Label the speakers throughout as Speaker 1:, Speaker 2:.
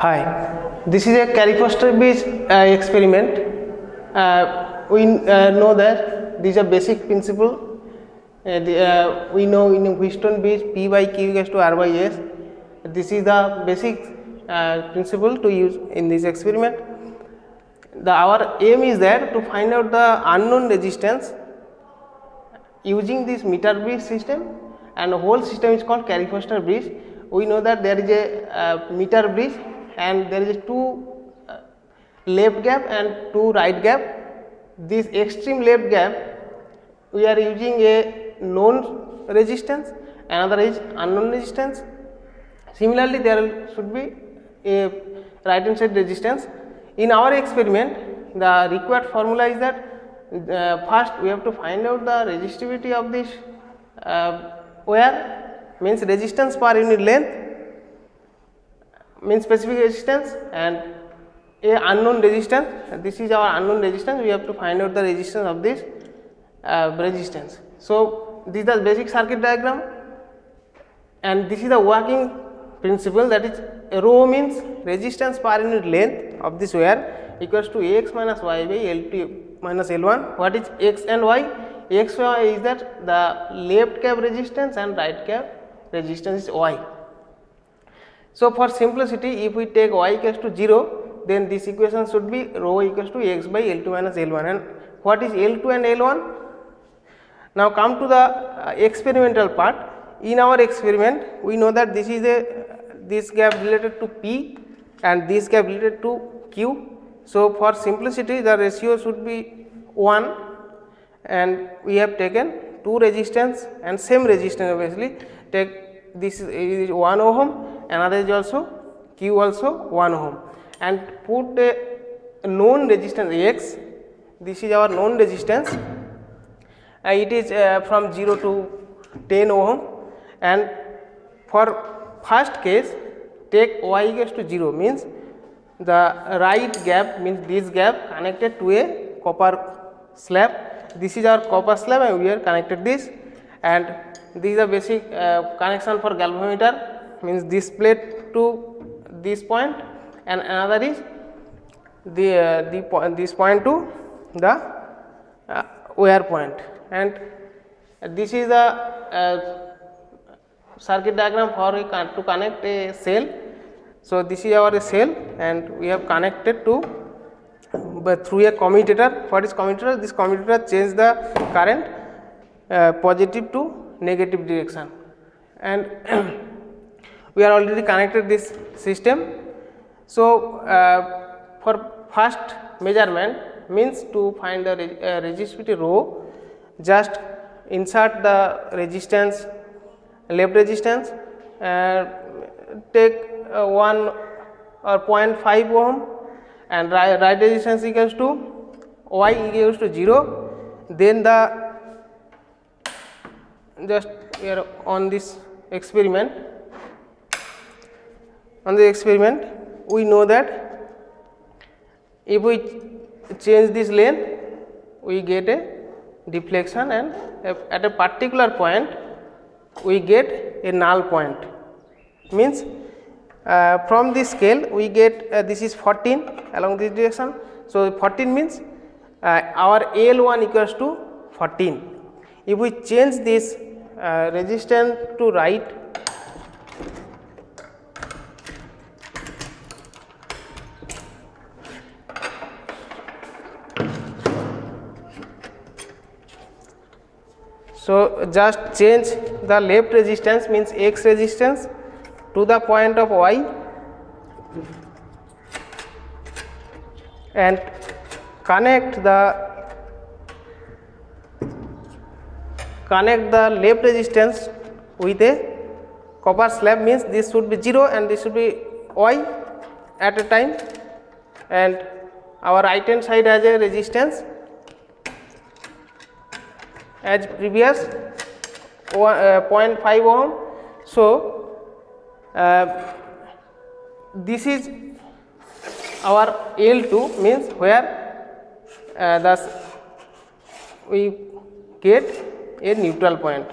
Speaker 1: Hi, this is a Carey-Foster bridge uh, experiment. Uh, we uh, know that these are basic principle. Uh, the, uh, we know in Wheatstone bridge P by Q equals to R by S. This is the basic uh, principle to use in this experiment. The, our aim is there to find out the unknown resistance using this meter bridge system and whole system is called Carey-Foster bridge. We know that there is a meter bridge and there is two uh, left gap and two right gap. This extreme left gap we are using a known resistance, another is unknown resistance. Similarly, there should be a right hand side resistance. In our experiment, the required formula is that uh, first we have to find out the resistivity of this uh, wire means resistance per unit length means specific resistance and a unknown resistance. This is our unknown resistance. We have to find out the resistance of this uh, resistance. So this is the basic circuit diagram. And this is the working principle that is rho means resistance per unit length of this wire equals to x minus y by L2 minus L1 what is x and y? X y is that the left gap resistance and right gap resistance is y so, for simplicity if we take y equals to 0 then this equation should be rho equals to x by L2 minus L1 and what is L2 and L1? Now, come to the uh, experimental part. In our experiment we know that this is a this gap related to P and this gap related to Q. So, for simplicity the ratio should be 1 and we have taken two resistance and same resistance obviously. Take this is 1 ohm another is also q also 1 ohm. And put a known resistance x this is our known resistance. Uh, it is uh, from 0 to 10 ohm. And for first case take y equals to 0 means the right gap means this gap connected to a copper slab. This is our copper slab and we are connected this. And this is a basic uh, connection for galvanometer means this plate to this point and another is the uh, the po this point to the uh, wire point. And this is the uh, circuit diagram for to connect a cell. So, this is our cell and we have connected to but through a commutator. What is commutator? This commutator change the current uh, positive to negative direction. And we are already connected this system. So, uh, for first measurement means to find the uh, resistivity rho just insert the resistance left resistance uh, take uh, 1 or 0.5 ohm and right, right resistance equals to y equals to 0 then the just we are on this experiment on the experiment we know that if we change this length we get a deflection and at a particular point we get a null point means uh, from this scale we get uh, this is 14 along this direction. So, 14 means uh, our L1 equals to 14. If we change this uh, resistance to right So, just change the left resistance means x resistance to the point of y and connect the connect the left resistance with a copper slab means this should be 0 and this should be y at a time and our right hand side has a resistance as previous uh, 0.5 ohm. So, uh, this is our L2 means where uh, thus we get a neutral point.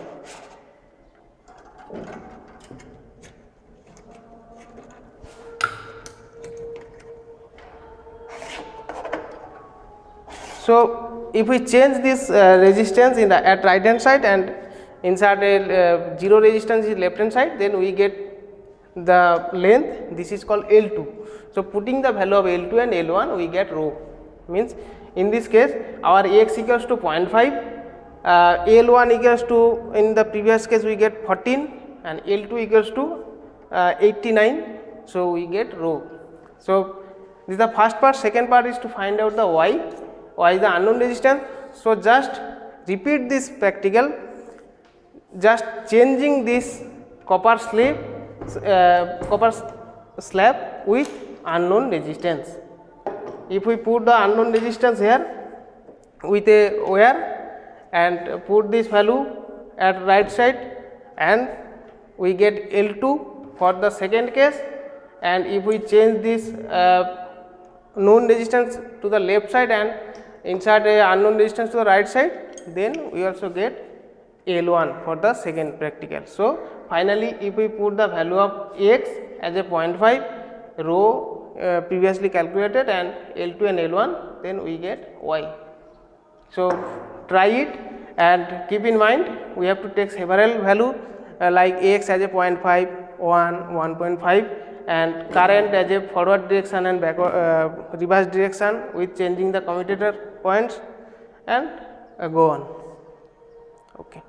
Speaker 1: So, if we change this uh, resistance in the, at right hand side and insert a uh, 0 resistance is left hand side then we get the length. This is called L2. So, putting the value of L2 and L1 we get rho. Means in this case our x equals to 0.5 uh, L1 equals to in the previous case we get 14 and L2 equals to uh, 89 so we get rho. So, this is the first part. Second part is to find out the y y is the unknown resistance. So, just repeat this practical just changing this copper slab uh, copper slab with unknown resistance. If we put the unknown resistance here with a wire and put this value at right side and we get L2 for the second case and if we change this uh, known resistance to the left side and insert a unknown resistance to the right side then we also get L1 for the second practical. So, finally, if we put the value of x as a 0.5 rho uh, previously calculated and L2 and L1 then we get y. So, try it and keep in mind we have to take several value uh, like x as a 0.5, 1, 1.5 and current as a forward direction and backward uh, reverse direction with changing the commutator points and uh, go on. Okay.